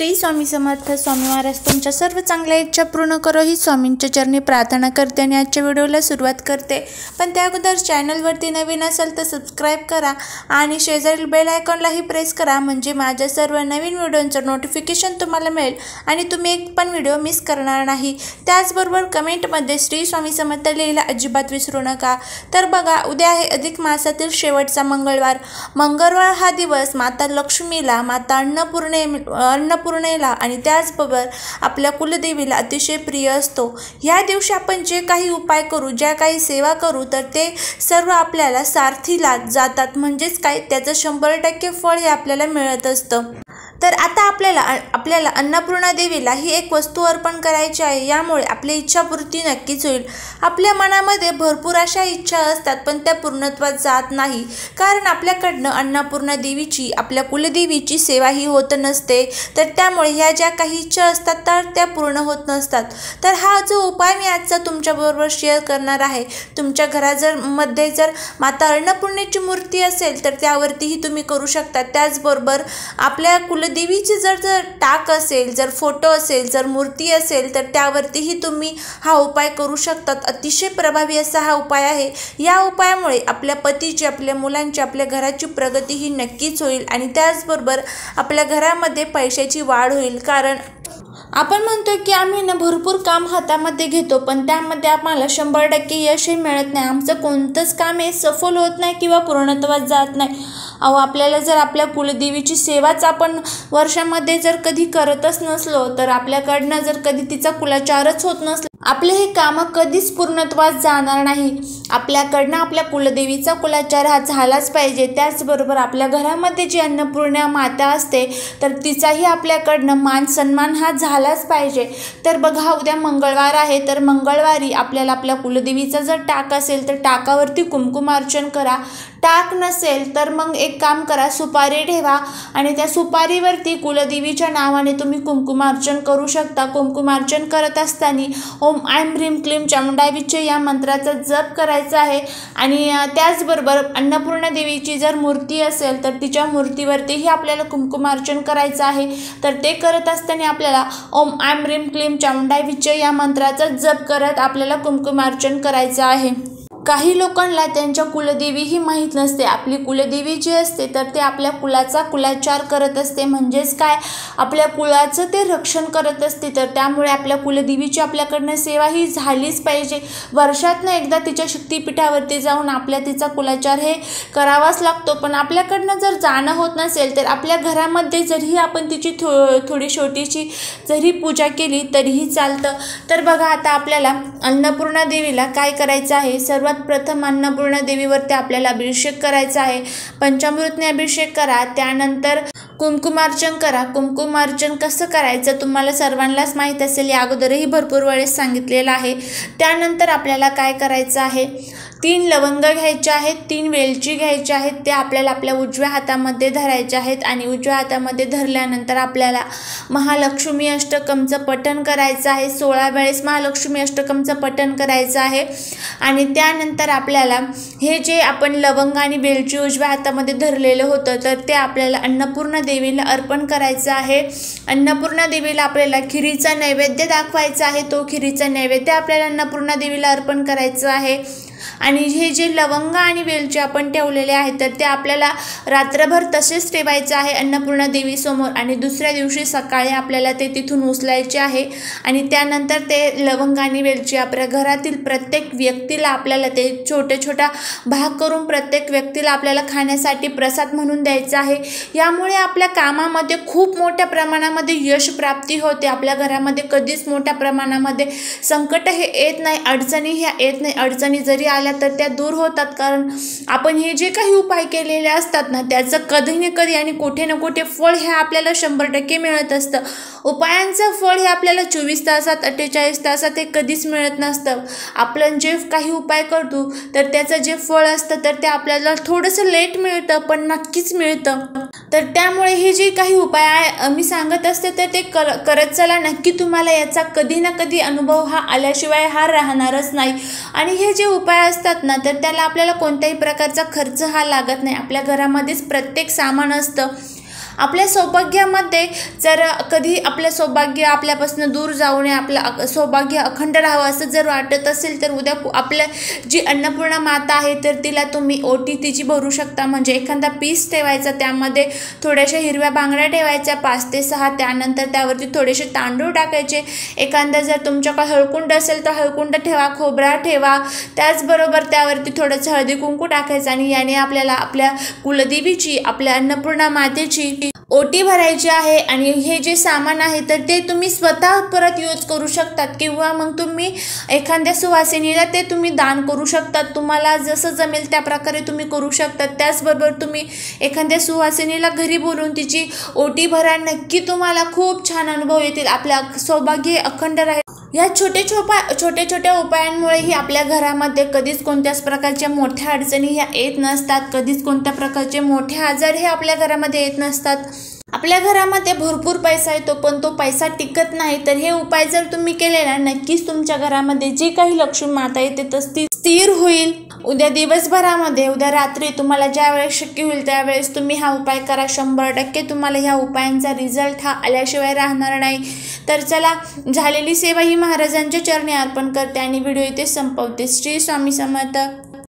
श्री स्वामी समर्थ स्वामी महाराज तुमच्या सर्व चांगल्या इच्छा पूर्ण करो. ही स्वामींच्या चरणी प्रार्थना करते आणि आजच्या व्हिडिओला सुरुवात करते. पण त्या अगोदर चॅनलवरती नवीन असेल तर सबस्क्राईब करा आणि शेजारील बेल आयकॉनलाही प्रेस करा. म्हणजे माझ्या सर्व नवीन व्हिडिओंचं नोटिफिकेशन तुम्हाला मिळेल आणि तुम्ही एक पण व्हिडिओ मिस करणार नाही. त्याचबरोबर कमेंटमध्ये श्री स्वामी समर्थ लिहिला अजिबात विसरू नका. तर बघा उद्या आहे अधिक मासातील शेवटचा मंगळवार. मंगळवार हा दिवस माता लक्ष्मीला माता अन्नपूर्णे अन्नपूर्णेला आणि त्याचबरोबर आपल्या कुलदेवीला अतिशय प्रिय असतो. ह्या दिवशी आपण जे काही उपाय करू ज्या काही सेवा करू तर ते सर्व आपल्याला सारथीला जातात. म्हणजेच काय? त्याचं शंभर टक्के फळ हे आपल्याला मिळत असतं. तर आता आपल्याला आपल्याला अन्नपूर्णा देवीला ही एक वस्तू अर्पण करायची आहे. यामुळे आपली इच्छापूर्ती नक्कीच होईल. आपल्या मनामध्ये भरपूर अशा इच्छा असतात पण त्या पूर्णत्वात जात नाही. कारण आपल्याकडनं अन्नपूर्णा देवीची आपल्या कुलदेवीची सेवा ही होत नसते. तर त्यामुळे ह्या ज्या काही इच्छा असतात तर त्या पूर्ण होत नसतात. तर हा जो उपाय मी आजचा तुमच्याबरोबर शेअर करणार आहे तुमच्या घरा जर मध्ये जर माता अन्नपूर्णेची मूर्ती असेल तर त्यावरतीही तुम्ही करू शकता. त्याचबरोबर आपल्या कुल देवीची जर जर टाक असेल जर फोटो असेल जर मूर्ती असेल तर त्यावरतीही तुम्ही हा उपाय करू शकतात. अतिशय प्रभावी असा हा उपाय आहे. या उपायामुळे आपल्या पतीची आपल्या मुलांची आपल्या घराची प्रगती ही नक्कीच होईल आणि त्याचबरोबर आपल्या घरामध्ये पैशाची वाढ होईल. कारण आपण म्हणतो की आम्ही ना भरपूर काम हातामध्ये घेतो पण त्यामध्ये आम्हाला शंभर टक्के यशही मिळत नाही. आमचं कोणतंच काम हे सफल होत नाही किंवा पूर्णत्वात जात नाही. अहो आपल्याला जर आपल्या कुलदेवीची सेवाच आपण वर्षामध्ये जर कधी करतच नसलो तर आपल्याकडनं जर कधी तिचा कुलाचारच होत नसला आपले हे कामं कधीच पूर्णत्वास जाणार नाही. आपल्याकडनं आपल्या कुलदेवीचा कुलाचार हा झालाच पाहिजे. त्याचबरोबर आपल्या घरामध्ये जी अन्नपूर्णा माता असते तर तिचाही आपल्याकडनं मान सन्मान हा झालाच पाहिजे. तर बघा उद्या मंगळवार आहे तर मंगळवारी आपल्याला आपल्या कुलदेवीचा जर टाक असेल तर टाकावरती कुंकुमार्चन करा. टाक नसेल तर मग एक काम करा सुपारी ठेवा आणि त्या सुपारीवरती कुलदेवीच्या नावाने तुम्ही कुंकुमार्चन करू शकता. कुंकुमार्चन करत असताना ओम आयम ह्रीम क्लीम चामुंडावीचे या मंत्राचा जप करायचा आहे आणि त्याचबरोबर अन्नपूर्णा देवीची जर मूर्ती असेल तर तिच्या मूर्तीवरतीही आपल्याला कुंकुमार्चन करायचं आहे. तर ते करत असताना आपल्याला ओम आयम ह्रीम क्लीम चामुंडावीचे या मंत्राचा जप करत आपल्याला कुंकुमार्चन करायचं आहे. काही लोकांना त्यांच्या कुलदेवी ही माहीत नसते. आपली कुलदेवी जी असते तर ते आपल्या कुलाचा कुलाचार करत असते. म्हणजेच काय? आपल्या कुळाचं ते रक्षण करत असते. तर त्यामुळे आपल्या कुलदेवीची आपल्याकडनं सेवा ही झालीच पाहिजे. वर्षातनं एकदा तिच्या शक्तीपीठावरती जाऊन आपल्या तिचा कुलाचार हे करावाच लागतो. पण आपल्याकडनं जर जाणं होत नसेल तर आपल्या घरामध्ये जरीही आपण तिची थो थोडी छोटीशी जरी पूजा केली तरीही चालतं. तर बघा आता आपल्याला अन्नपूर्णा देवीला काय करायचं आहे? सर्वात प्रथम अन्नपूर्णा देवीवरती आपल्याला अभिषेक करायचा आहे. पंचामृतने अभिषेक करा. त्यानंतर कुंकुमार्चन करा. कुंकुमार्चन कसं करायचं तुम्हाला सर्वांनाच माहीत असेल. या अगोदरही भरपूर वेळेस सांगितलेलं आहे. त्यानंतर आपल्याला काय करायचं आहे? तीन लवंग घ्यायचे आहेत तीन वेलची घ्यायच्या आहेत ते आपल्याला आपल्या उजव्या हातामध्ये धरायचे आहेत आणि उजव्या हातामध्ये धरल्यानंतर आपल्याला महालक्ष्मी अष्टकमचं पठण करायचं आहे. सोळा वेळेस महालक्ष्मी अष्टकमचं पठण करायचं आहे आणि त्यानंतर आपल्याला हे जे आपण लवंग आणि वेलची उजव्या हातामध्ये धरलेलं होतं तर ते आपल्याला अन्नपूर्णा देवीला अर्पण करायचं आहे. अन्नपूर्णा देवीला आपल्याला खिरीचा नैवेद्य दाखवायचा आहे. तो खिरीचा नैवेद्य आपल्याला अन्नपूर्णा देवीला अर्पण करायचं आहे. आणि हे जे लवंग आणि वेलचे आपण ठेवलेले आहेत तर ते आपल्याला रात्रभर तसेच ठेवायचं आहे अन्नपूर्णा देवीसमोर आणि दुसऱ्या दिवशी सकाळी आपल्याला ते तिथून उचलायचे आहे. आणि त्यानंतर ते लवंग आणि वेलची आपल्या घरातील प्रत्येक व्यक्तीला आपल्याला ते छोटे छोटा भाग करून प्रत्येक व्यक्तीला आपल्याला खाण्यासाठी प्रसाद म्हणून द्यायचा आहे. यामुळे आपल्या कामामध्ये खूप मोठ्या प्रमाणामध्ये यश प्राप्ती होते. आपल्या घरामध्ये कधीच मोठ्या प्रमाणामध्ये संकट हे येत नाही अडचणी ह्या येत नाही. अडचणी जरी आल्या तर त्या दूर होतात. कारण आपण हे जे काही उपाय केलेले असतात ना त्याचं कधी ना कधी आणि कुठे ना कुठे फळ हे आपल्याला शंभर टक्के मिळत असतं. उपायांचं फळ हे आपल्याला चोवीस तासात अठ्ठेचाळीस तासात हे कधीच मिळत नसतं. आपण जे काही उपाय करतो तर त्याचं जे फळ असतं तर ते आपल्याला थोडंसं लेट मिळतं पण नक्कीच मिळतं. तर त्यामुळे हे जे काही उपाय आहे मी सांगत असते तर ते कर करत चला. नक्की तुम्हाला याचा कधी ना कधी अनुभव हा आल्याशिवाय हा राहणारच नाही. आणि हे जे उपाय असतात ना तर त्याला आपल्याला कोणत्याही प्रकारचा खर्च हा लागत नाही. आपल्या घरामध्येच प्रत्येक सामान असतं. आपल्या सौभाग्यामध्ये जर कधी आपलं सौभाग्य आपल्यापासून दूर जाऊ नये आपलं सौभाग्य अखंड राहावं असं जर वाटत असेल तर उद्या आपल्या जी अन्नपूर्णा माता आहे तर तिला तुम्ही ओटी तिची भरू शकता. म्हणजे एखादा पीस ठेवायचा त्यामध्ये थोड्याशा हिरव्या बांगड्या ठेवायच्या पाच ते सहा. त्यानंतर त्यावरती थोडेसे तांदूळ टाकायचे. एखादा जर तुमच्याकडे हळकुंड असेल तर हळकुंड ठेवा खोबरा ठेवा. त्याचबरोबर त्यावरती थोडंसं हळदी कुंकू टाकायचं आणि याने आपल्याला आपल्या कुलदेवीची आपल्या अन्नपूर्णा मातेची ओटी भरायची आहे आणि हे जे सामान आहे तर ते तुम्ही स्वतः परत यूज करू शकतात किंवा मग तुम्ही एखाद्या सुवासिनीला ते तुम्ही दान करू शकतात. तुम्हाला जसं जमेल त्या प्रकारे तुम्ही करू शकतात. त्याचबरोबर तुम्ही एखाद्या सुवासिनीला घरी बोलून तिची ओटी भरा. नक्की तुम्हाला खूप छान अनुभव येतील. आपल्या सौभाग्य अखंड राहील. या छोटे छोपा छोट्या छोट्या उपायांमुळेही आपल्या घरामध्ये कधीच कोणत्याच प्रकारच्या मोठ्या अडचणी ह्या येत नसतात. कधीच कोणत्या प्रकारचे मोठे आजार हे आपल्या घरामध्ये येत नसतात. आपल्या घरामध्ये भरपूर पैसा येतो पण तो पैसा टिकत नाही. तर हे उपाय जर तुम्ही केले ना नक्कीच तुमच्या घरामध्ये जी काही लक्ष्मी माता येते तर ती स्थिर होईल. उद्या दिवसभरामध्ये उद्या रात्री तुम्हाला ज्यावेळेस शक्य होईल त्यावेळेस तुम्ही हा उपाय करा. शंभर टक्के तुम्हाला ह्या उपायांचा रिझल्ट हा आल्याशिवाय राहणार नाही. तर चला झालेली सेवा ही महाराजांच्या चरणी अर्पण करते आणि व्हिडिओ इथे संपवते. श्री स्वामी समर्थ.